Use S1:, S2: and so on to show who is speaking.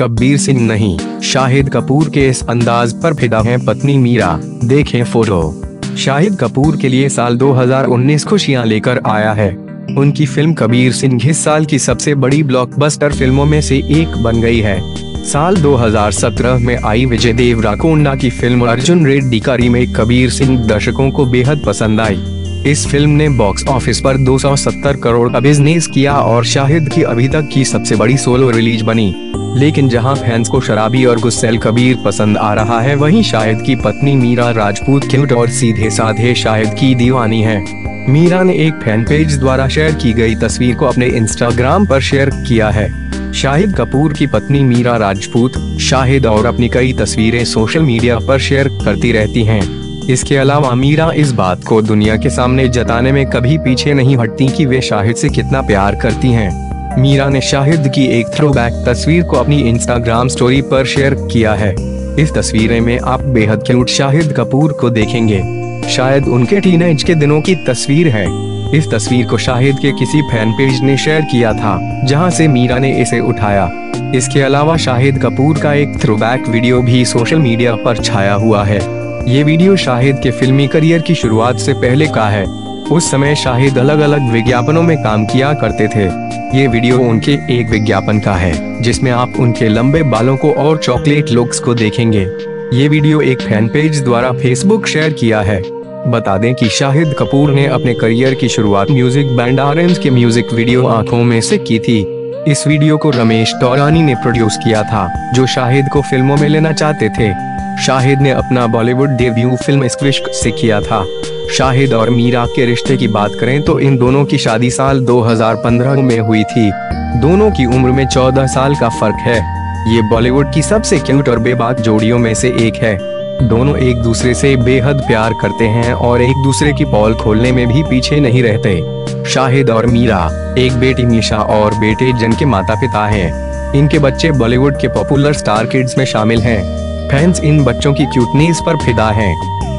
S1: कबीर सिंह नहीं, शाहिद कपूर के इस अंदाज पर फिदा है पत्नी मीरा। देखें फ़ोटो। शाहिद कपूर के लिए साल 2019 खुशियाँ लेकर आया है। उनकी फ़िल्म कबीर सिंह इस साल की सबसे बड़ी ब्लॉकबस्टर फ़िल्मों में से एक बन गई है। साल 2017 में आई विजय देवराकोंडा की फ़िल्म अर्जुन रेड्डी का रीमेक कबीर सिंह दर्शकों को बेहद पसंद आई। इस फ़िल्म ने बॉक्स ऑफ़िस पर 270 करोड़ का बिज़नेस किया और शाहिद की अभी तक की सबसे बड़ी सोलो रिलीज़ बनी। लेकिन जहाँ फैंस को शराबी और गुस्सेल कबीर पसंद आ रहा है, वहीं शाहिद की पत्नी मीरा राजपूत क्यूट और सीधे साधे शाहिद की दीवानी है। मीरा ने एक फ़ैन पेज द्वारा शेयर की गई तस्वीर को अपने इंस्टाग्राम पर शेयर किया है। शाहिद कपूर की पत्नी मीरा राजपूत, शाहिद और अपनी कई तस्वीरें सोशल मीडिया पर शेयर करती रहती हैं। इसके अलावा मीरा इस बात को दुनिया के सामने जताने में कभी पीछे नहीं हटती कि वे शाहिद से कितना प्यार करती हैं। मीरा ने शाहिद की एक थ्रोबैक तस्वीर को अपनी इंस्टाग्राम स्टोरी पर शेयर किया है। इस तस्वीर में आप बेहद क्यूट शाहिद कपूर को देखेंगे। शायद उनके टीनेज के दिनों की तस्वीर है। इस तस्वीर को शाहिद के किसी फ़ैन पेज ने शेयर किया था, जहाँ से मीरा ने इसे उठाया। इसके अलावा शाहिद कपूर का एक थ्रोबैक वीडियो भी सोशल मीडिया पर छाया हुआ है। ये वीडियो शाहिद के फिल्मी करियर की शुरुआत से पहले का है। उस समय शाहिद अलग अलग विज्ञापनों में काम किया करते थे। ये वीडियो उनके एक विज्ञापन का है, जिसमें आप उनके लंबे बालों को और चॉकलेट लुक्स को देखेंगे। ये वीडियो एक फ़ैन पेज द्वारा फेसबुक शेयर किया है। बता दें कि शाहिद कपूर ने अपने करियर की शुरुआत म्यूज़िक बैंड ऑरेंज के म्यूज़िक वीडियो आँखों में से की थी। इस वीडियो को रमेश तौरानी ने प्रोड्यूस किया था, जो शाहिद को फ़िल्मों में लेना चाहते थे। शाहिद ने अपना बॉलीवुड डेब्यू फ़िल्म स्क्विश्क से किया था। शाहिद और मीरा के रिश्ते की बात करें तो इन दोनों की शादी साल 2015 में हुई थी। दोनों की उम्र में 14 साल का फ़र्क है। ये बॉलीवुड की सबसे क्यूट और बेबाक जोड़ियों में से एक है। दोनों एक दूसरे से बेहद प्यार करते हैं और एक दूसरे की पॉल खोलने में भी पीछे नहीं रहते। शाहिद और मीरा, एक बेटी मीशा और बेटे जन के माता पिता हैं। इनके बच्चे बॉलीवुड के पॉपुलर स्टार किड्स में शामिल हैं। फैंस इन बच्चों की क्यूटनेस पर फिदा हैं।